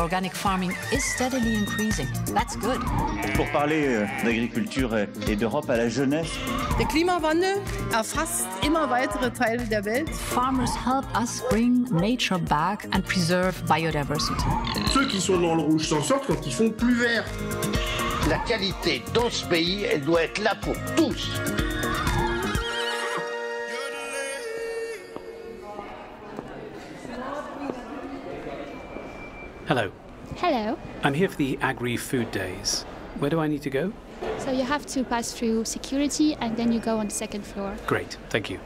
organic farming is steadily increasing. That's good. Pour parler euh, d'agriculture et d'Europe à la jeunesse. Der Klimawandel erfasst immer weitere Teile der Welt. Farmers help us bring nature back and preserve biodiversity. Ceux qui sont dans le rouge s'en sortent quand ils font plus vert. La qualité dans ce pays, elle doit être là pour tous. Hello. Hello. I'm here for the Agri Food Days. Where do I need to go? So you have to pass through security and then you go on the second floor. Great, thank you.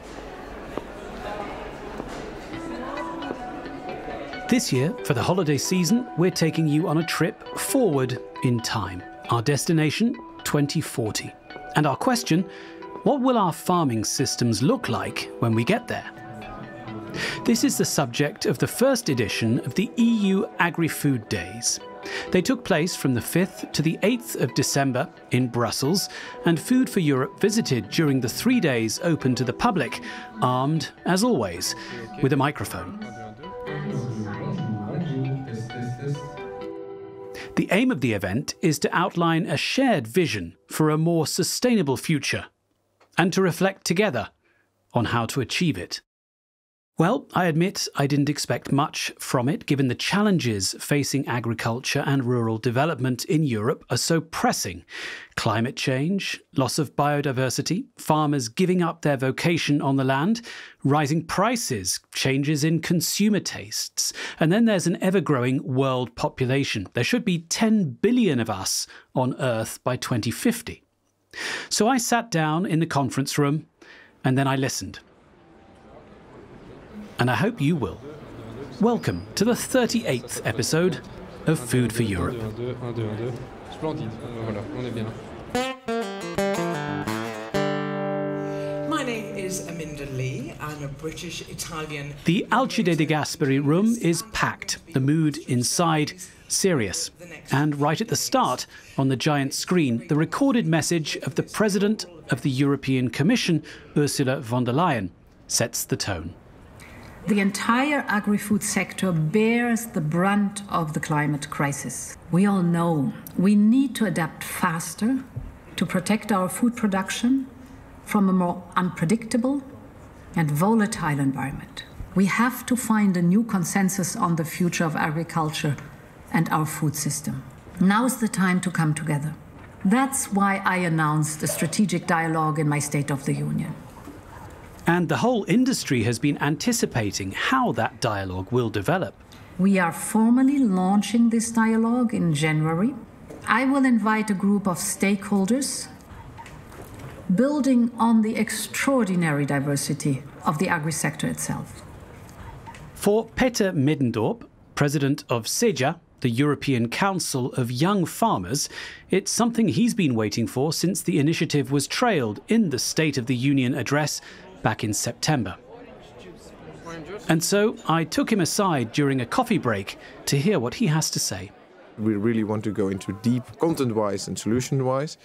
This year, for the holiday season, we're taking you on a trip forward in time. Our destination, 2040. And our question what will our farming systems look like when we get there? This is the subject of the first edition of the EU Agri Food Days. They took place from the 5th to the 8th of December in Brussels, and Food for Europe visited during the three days open to the public, armed, as always, with a microphone. The aim of the event is to outline a shared vision for a more sustainable future and to reflect together on how to achieve it. Well, I admit I didn't expect much from it, given the challenges facing agriculture and rural development in Europe are so pressing. Climate change, loss of biodiversity, farmers giving up their vocation on the land, rising prices, changes in consumer tastes, and then there's an ever growing world population. There should be 10 billion of us on Earth by 2050. So I sat down in the conference room and then I listened and I hope you will. Welcome to the 38th episode of Food for Europe. My name is Aminda Lee. I'm a British Italian. The Alcide de Gasperi room is packed, the mood inside serious. And right at the start, on the giant screen, the recorded message of the President of the European Commission, Ursula von der Leyen, sets the tone. The entire agri food sector bears the brunt of the climate crisis. We all know we need to adapt faster to protect our food production from a more unpredictable and volatile environment. We have to find a new consensus on the future of agriculture and our food system. Now's the time to come together. That's why I announced a strategic dialogue in my State of the Union. And the whole industry has been anticipating how that dialogue will develop. We are formally launching this dialogue in January. I will invite a group of stakeholders building on the extraordinary diversity of the agri sector itself. For Peter Meedendorp, president of CEJA, the European Council of Young Farmers, it's something he's been waiting for since the initiative was trailed in the State of the Union address back in September. And so I took him aside during a coffee break to hear what he has to say. We really want to go into deep content wise and solution wise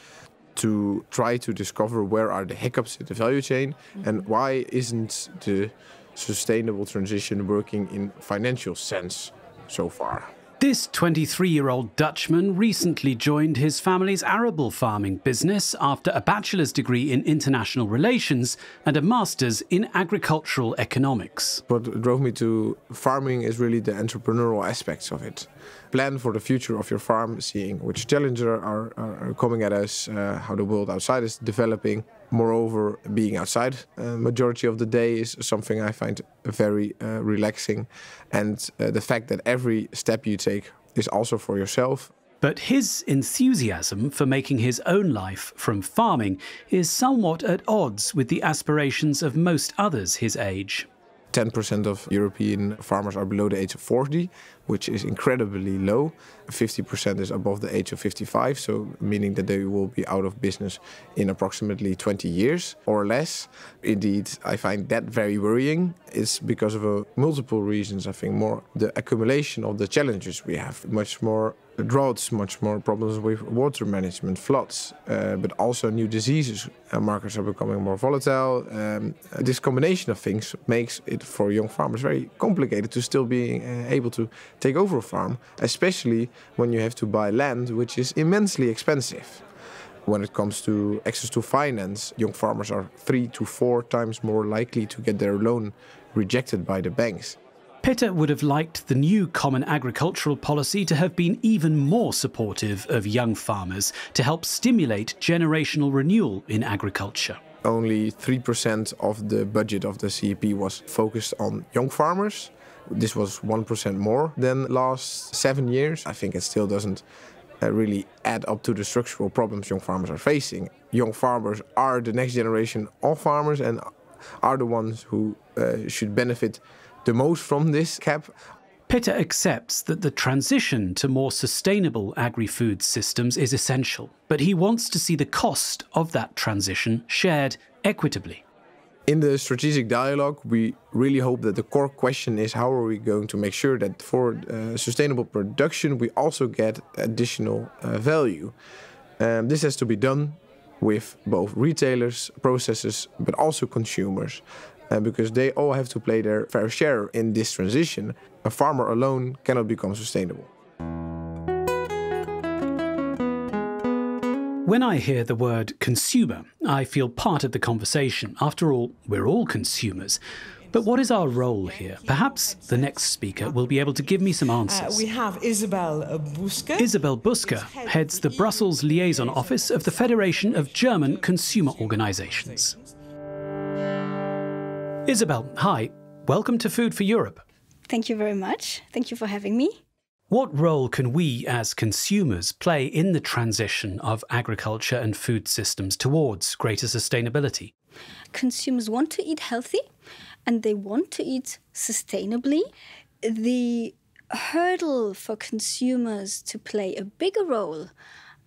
to try to discover where are the hiccups in the value chain and why isn't the sustainable transition working in financial sense so far. This 23 year old Dutchman recently joined his family's arable farming business after a bachelor's degree in international relations and a master's in agricultural economics. What drove me to farming is really the entrepreneurial aspects of it. Plan for the future of your farm, seeing which challenges are, are, coming at us, uh, how the world outside is developing. Moreover, being outside uh, majority of the day is something I find very uh, relaxing, and uh, the fact that every step you take is also for yourself. But his enthusiasm for making his own life from farming is somewhat at odds with the aspirations of most others his age. 10% of European farmers are below the age of 40, which is incredibly low. 50% is above the age of 55, so meaning that they will be out of business in approximately 20 years or less. Indeed, I find that very worrying. It's because of uh, multiple reasons. I think more the accumulation of the challenges we have, much more droughts, much more problems with water management, floods, uh, but also new diseases. Uh, markets are becoming more volatile. Um, this combination of things makes it for young farmers very complicated to still be uh, able to take over a farm, especially when you have to buy land, which is immensely expensive. When it comes to access to finance, young farmers are three to four times more likely to get their loan rejected by the banks. Peter would have liked the new Common Agricultural Policy to have been even more supportive of young farmers to help stimulate generational renewal in agriculture. Only 3% of the budget of the CAP was focused on young farmers. This was 1% more than last seven years. I think it still doesn't uh, really add up to the structural problems young farmers are facing. Young farmers are the next generation of farmers and are the ones who uh, should benefit the most from this cap. Peter accepts that the transition to more sustainable agri food systems is essential, but he wants to see the cost of that transition shared equitably. In the strategic dialogue, we really hope that the core question is how are we going to make sure that for uh, sustainable production we also get additional uh, value. Um, this has to be done with both retailers, processors, but also consumers uh, because they all have to play their fair share in this transition. A farmer alone cannot become sustainable. When I hear the word consumer, I feel part of the conversation. After all, we're all consumers. But what is our role here? Perhaps the next speaker will be able to give me some answers. Uh, we have Isabel Buscke. Isabel Buscke heads the Brussels Liaison Office of the Federation of German Consumer Organizations. Isabel, hi. Welcome to Food for Europe. Thank you very much. Thank you for having me. What role can we as consumers play in the transition of agriculture and food systems towards greater sustainability? Consumers want to eat healthy and they want to eat sustainably. The hurdle for consumers to play a bigger role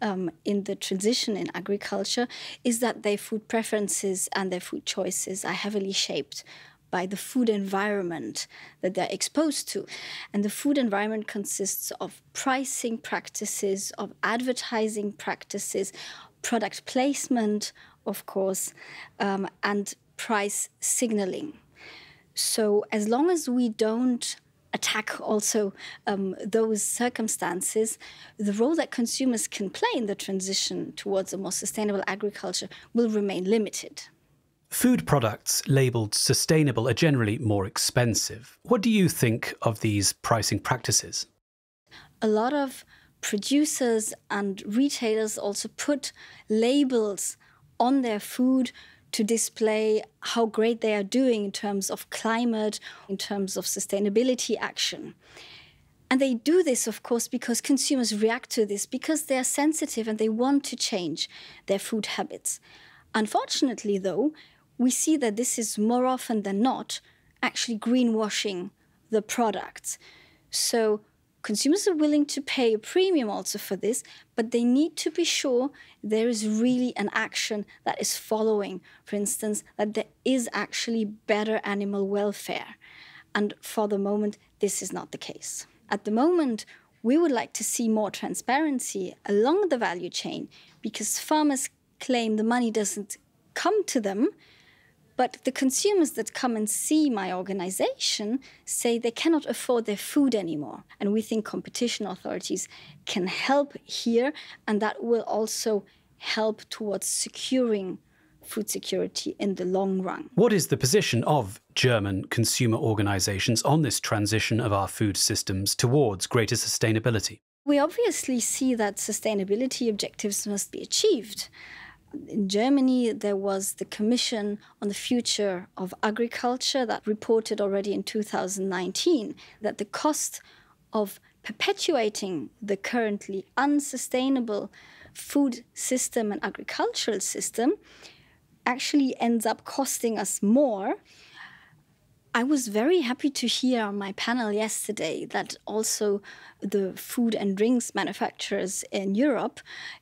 um, in the transition in agriculture is that their food preferences and their food choices are heavily shaped by the food environment that they're exposed to. And the food environment consists of pricing practices, of advertising practices, product placement, of course, um, and price signaling. So, as long as we don't attack also um, those circumstances, the role that consumers can play in the transition towards a more sustainable agriculture will remain limited. Food products labelled sustainable are generally more expensive. What do you think of these pricing practices? A lot of producers and retailers also put labels on their food to display how great they are doing in terms of climate, in terms of sustainability action. And they do this, of course, because consumers react to this, because they are sensitive and they want to change their food habits. Unfortunately, though, we see that this is more often than not actually greenwashing the products. So consumers are willing to pay a premium also for this, but they need to be sure there is really an action that is following. For instance, that there is actually better animal welfare. And for the moment, this is not the case. At the moment, we would like to see more transparency along the value chain because farmers claim the money doesn't come to them but the consumers that come and see my organization say they cannot afford their food anymore. And we think competition authorities can help here, and that will also help towards securing food security in the long run. What is the position of German consumer organizations on this transition of our food systems towards greater sustainability? We obviously see that sustainability objectives must be achieved in Germany, there was the Commission on the Future of Agriculture that reported already in 2019 that the cost of perpetuating the currently unsustainable food system and agricultural system actually ends up costing us more I was very happy to hear on my panel yesterday that also the food and drinks manufacturers in Europe,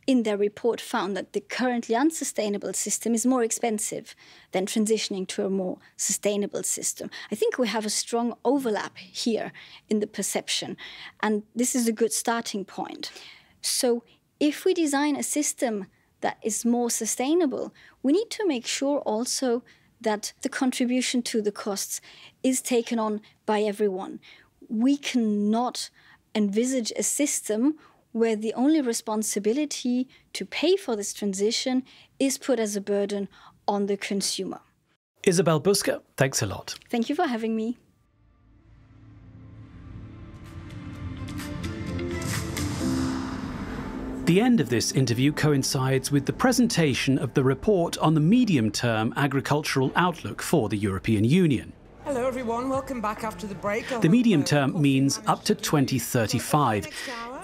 in their report, found that the currently unsustainable system is more expensive than transitioning to a more sustainable system. I think we have a strong overlap here in the perception, and this is a good starting point. So, if we design a system that is more sustainable, we need to make sure also that the contribution to the costs is taken on by everyone. We cannot envisage a system where the only responsibility to pay for this transition is put as a burden on the consumer. Isabel Buscke, thanks a lot. Thank you for having me. The end of this interview coincides with the presentation of the report on the medium term agricultural outlook for the European Union. Hello, everyone. Welcome back after the break. The medium term means up to 2035.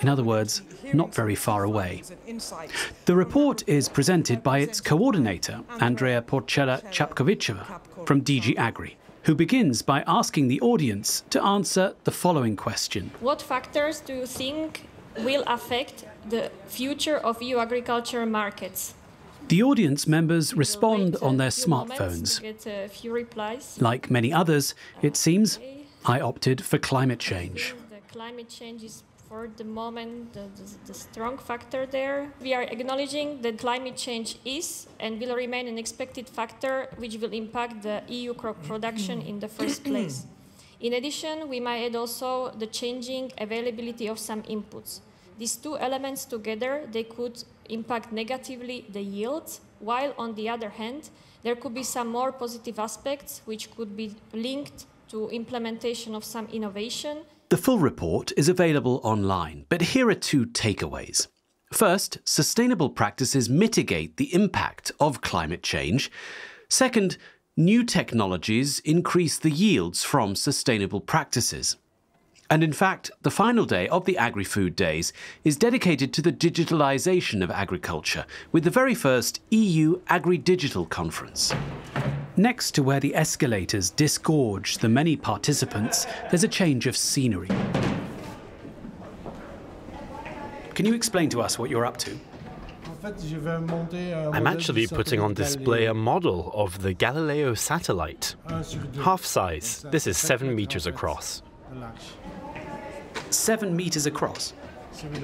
In other words, not very far away. The report is presented by its coordinator, Andrea Porcella Chapkoviceva from DG Agri, who begins by asking the audience to answer the following question What factors do you think will affect the future of EU agriculture markets. The audience members respond on uh, their smartphones. Uh, like many others, it uh, seems, I opted for climate change. The climate change is for the moment the, the, the, strong factor there. We are acknowledging that climate change is and will remain an expected factor which will impact the EU crop production in the first place. In addition, we might add also the changing availability of some inputs. These two elements together, they could impact negatively the yields, while on the other hand, there could be some more positive aspects which could be linked to implementation of some innovation. The full report is available online, but here are two takeaways. First, sustainable practices mitigate the impact of climate change. Second, new technologies increase the yields from sustainable practices. And in fact, the final day of the Agri Food Days is dedicated to the digitalisation of agriculture, with the very first EU Agri Digital Conference. Next to where the escalators disgorge the many participants, there's a change of scenery. Can you explain to us what you're up to? I'm actually putting on display a model of the Galileo satellite. Half size, this is 7 meters across seven meters across.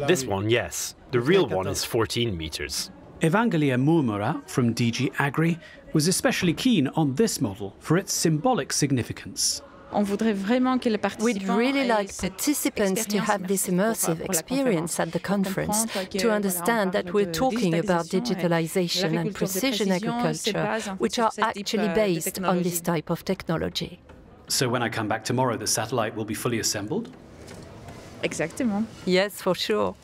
This one, yes. The real one is 14 meters. Evangelia Murmura from DG Agri was especially keen on this model for its symbolic significance. We'd really like participants to have this immersive experience at the conference to understand that we're talking about digitalization and precision agriculture, which are actually based on this type of technology. So when I come back tomorrow, the satellite will be fully assembled? Exactement. Yes, for sure.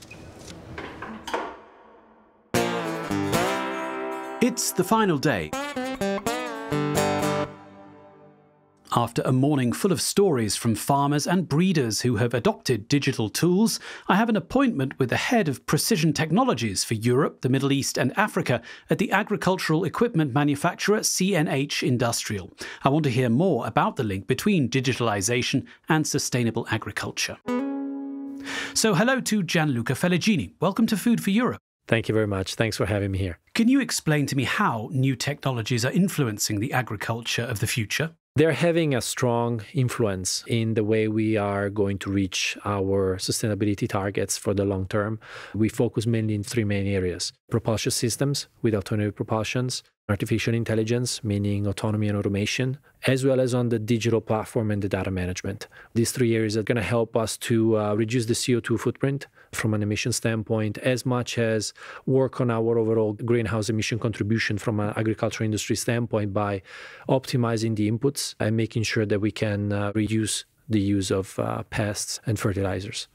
It's the final day. After a morning full of stories from farmers and breeders who have adopted digital tools, I have an appointment with the head of precision technologies for Europe, the Middle East, and Africa at the agricultural equipment manufacturer CNH Industrial. I want to hear more about the link between digitalization and sustainable agriculture. So, hello to Gianluca Feligini. Welcome to Food for Europe. Thank you very much. Thanks for having me here. Can you explain to me how new technologies are influencing the agriculture of the future? They're having a strong influence in the way we are going to reach our sustainability targets for the long term. We focus mainly in three main areas propulsion systems with alternative propulsions, artificial intelligence, meaning autonomy and automation, as well as on the digital platform and the data management. These three areas are going to help us to uh, reduce the CO2 footprint from an emission standpoint, as much as work on our overall greenhouse emission contribution from an agricultural industry standpoint by optimizing the inputs and making sure that we can uh, reduce the use of uh, pests and fertilizers.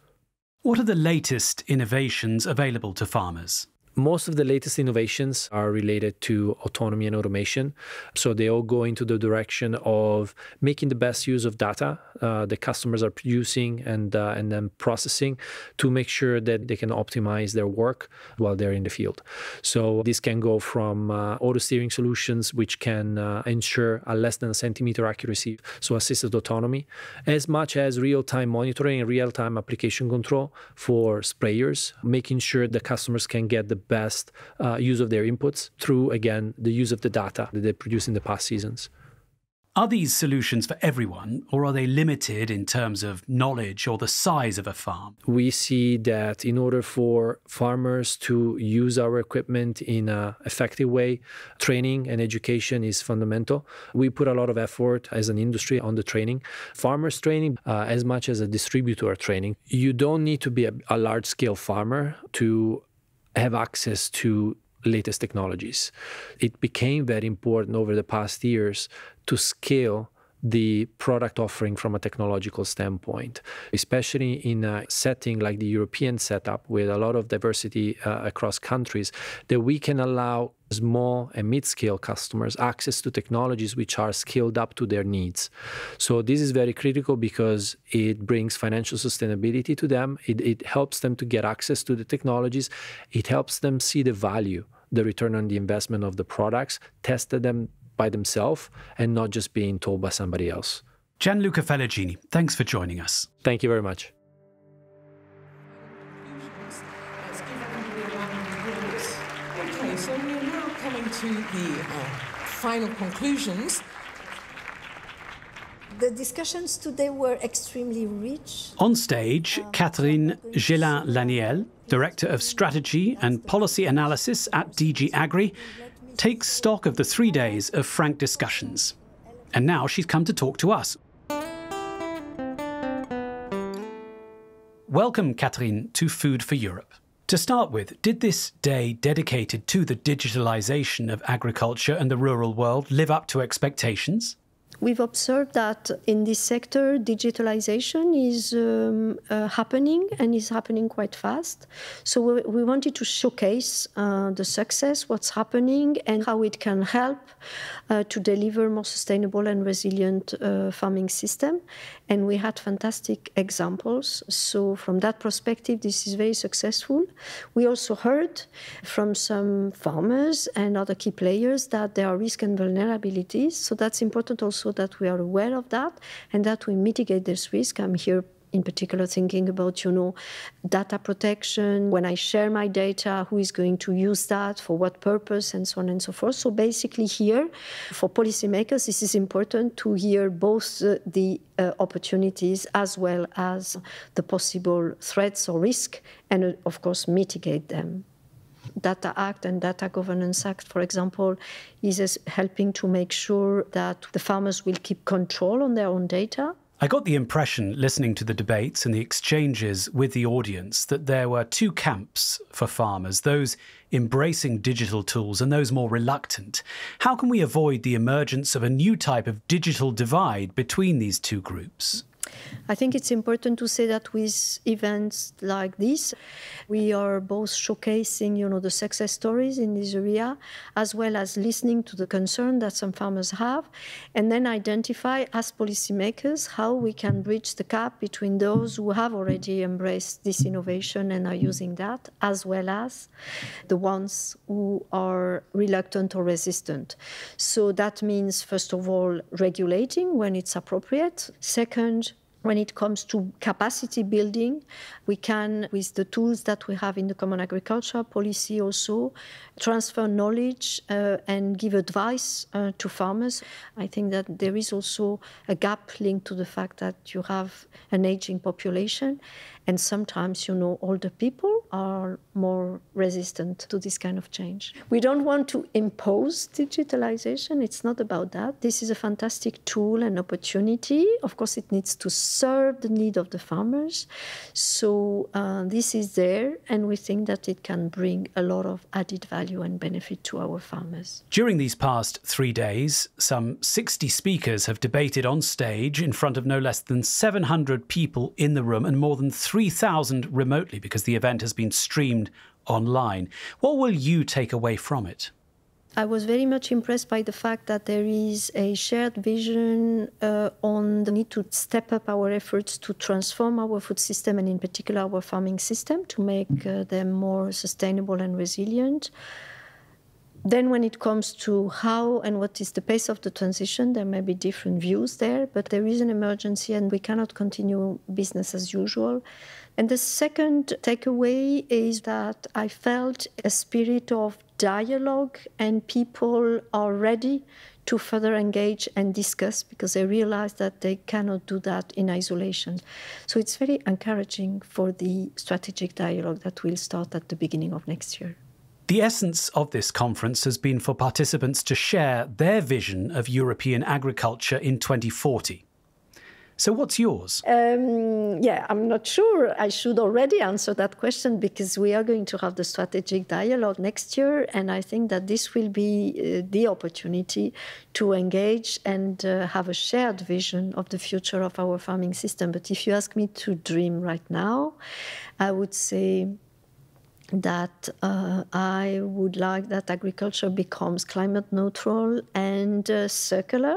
What are the latest innovations available to farmers? Most of the latest innovations are related to autonomy and automation. So they all go into the direction of making the best use of data uh, the customers are producing and uh, and then processing to make sure that they can optimize their work while they're in the field. So this can go from uh, auto steering solutions, which can uh, ensure a less than a centimeter accuracy, so assisted autonomy, as much as real-time monitoring and real-time application control for sprayers, making sure the customers can get the best uh, use of their inputs through, again, the use of the data that they produce in the past seasons. Are these solutions for everyone, or are they limited in terms of knowledge or the size of a farm? We see that in order for farmers to use our equipment in an effective way, training and education is fundamental. We put a lot of effort as an industry on the training. Farmers training, uh, as much as a distributor training, you don't need to be a, a large scale farmer to have access to latest technologies. It became very important over the past years to scale the product offering from a technological standpoint, especially in a setting like the European setup with a lot of diversity uh, across countries, that we can allow small and mid-scale customers access to technologies which are scaled up to their needs. So this is very critical because it brings financial sustainability to them. It, it helps them to get access to the technologies. It helps them see the value the return on the investment of the products, tested them by themselves, and not just being told by somebody else. Gianluca Feligini, thanks for joining us. Thank you very much. Okay, so we're now coming to the uh, final conclusions. The discussions today were extremely rich. On stage, Catherine Geslain-Lanéelle, Director of Strategy and Policy Analysis at DG Agri, takes stock of the three days of frank discussions. And now she's come to talk to us. Welcome, Catherine, to Food for Europe. To start with, did this day dedicated to the digitalization of agriculture and the rural world live up to expectations? We've observed that in this sector, digitalization is um, uh, happening and is happening quite fast. So we, we wanted to showcase uh, the success, what's happening, and how it can help uh, to deliver more sustainable and resilient uh, farming system. And we had fantastic examples. So from that perspective, this is very successful. We also heard from some farmers and other key players that there are risks and vulnerabilities. So that's important also that we are aware of that and that we mitigate this risk. I'm here in particular thinking about you know data protection when i share my data who is going to use that for what purpose and so on and so forth so basically here for policymakers this is important to hear both uh, the uh, opportunities as well as the possible threats or risk and uh, of course mitigate them Data Act and Data Governance Act, for example, is helping to make sure that the farmers will keep control on their own data. I got the impression, listening to the debates and the exchanges with the audience, that there were two camps for farmers those embracing digital tools and those more reluctant. How can we avoid the emergence of a new type of digital divide between these two groups? I think it's important to say that with events like this, we are both showcasing, you know, the success stories in this area, as well as listening to the concern that some farmers have, and then identify as policymakers how we can bridge the gap between those who have already embraced this innovation and are using that, as well as the ones who are reluctant or resistant. So that means, first of all, regulating when it's appropriate. Second, when it comes to capacity building, we can, with the tools that we have in the Common Agriculture Policy, also transfer knowledge uh, and give advice uh, to farmers. I think that there is also a gap linked to the fact that you have an aging population, and sometimes, you know, older people are more resistant to this kind of change. We don't want to impose digitalization. It's not about that. This is a fantastic tool and opportunity. Of course, it needs to serve the need of the farmers. So uh, this is there, and we think that it can bring a lot of added value and benefit to our farmers. During these past three days, some 60 speakers have debated on stage in front of no less than 700 people in the room and more than 3,000 remotely because the event has been streamed online. What will you take away from it? I was very much impressed by the fact that there is a shared vision uh, on the need to step up our efforts to transform our food system and, in particular, our farming system to make uh, them more sustainable and resilient. Then, when it comes to how and what is the pace of the transition, there may be different views there, but there is an emergency and we cannot continue business as usual. And the second takeaway is that I felt a spirit of dialogue, and people are ready to further engage and discuss because they realize that they cannot do that in isolation. So it's very encouraging for the strategic dialogue that will start at the beginning of next year. The essence of this conference has been for participants to share their vision of European agriculture in 2040. So, what's yours? Um, yeah, I'm not sure. I should already answer that question because we are going to have the strategic dialogue next year, and I think that this will be uh, the opportunity to engage and uh, have a shared vision of the future of our farming system. But if you ask me to dream right now, I would say that uh, I would like that agriculture becomes climate neutral and uh, circular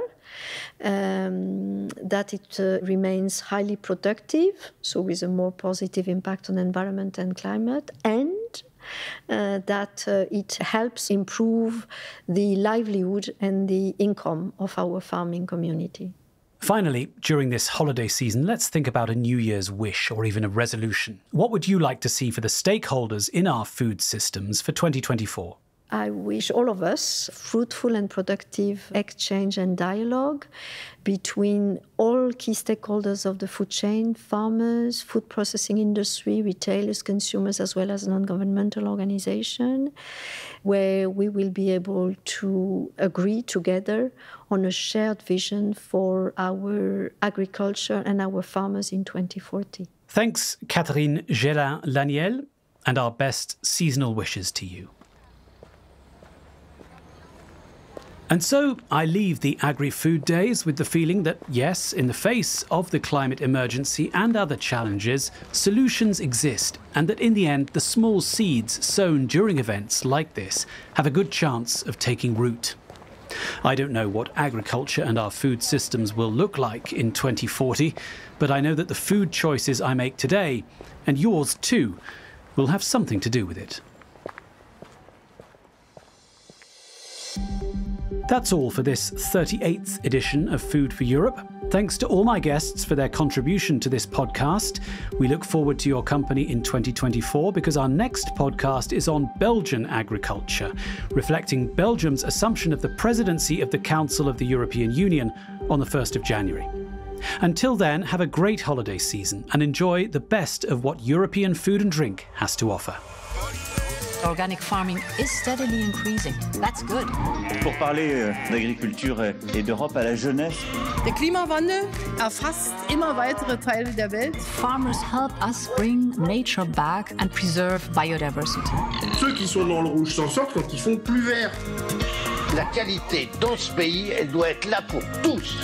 um, that it uh, remains highly productive, so with a more positive impact on environment and climate, and uh, that uh, it helps improve the livelihood and the income of our farming community. Finally, during this holiday season, let's think about a New Year's wish or even a resolution. What would you like to see for the stakeholders in our food systems for 2024? I wish all of us fruitful and productive exchange and dialogue between all key stakeholders of the food chain farmers, food processing industry, retailers, consumers, as well as non governmental organizations, where we will be able to agree together on a shared vision for our agriculture and our farmers in 2040. Thanks, Catherine Geslain-Lanéelle, and our best seasonal wishes to you. And so I leave the Agri Food Days with the feeling that, yes, in the face of the climate emergency and other challenges, solutions exist, and that in the end, the small seeds sown during events like this have a good chance of taking root. I don't know what agriculture and our food systems will look like in 2040, but I know that the food choices I make today, and yours too, will have something to do with it. That's all for this 38th edition of Food for Europe. Thanks to all my guests for their contribution to this podcast. We look forward to your company in 2024 because our next podcast is on Belgian agriculture, reflecting Belgium's assumption of the presidency of the Council of the European Union on the 1st of January. Until then, have a great holiday season and enjoy the best of what European food and drink has to offer. Organic farming is steadily increasing. That's good. Pour parler euh, d'agriculture et d'Europe à la jeunesse. Der Klimawandel erfasst immer weitere Teile der Welt. Farmers help us bring nature back and preserve biodiversity. Ceux qui sont dans le rouge s'en sortent quand ils font plus vert. La qualité dans ce pays, elle doit être là pour tous.